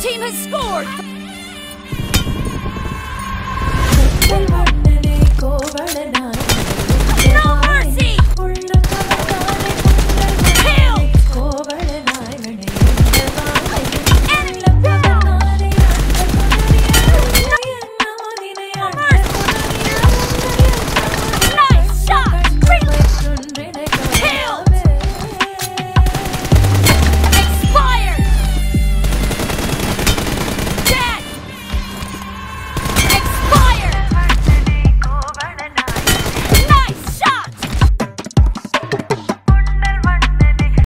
team has scored!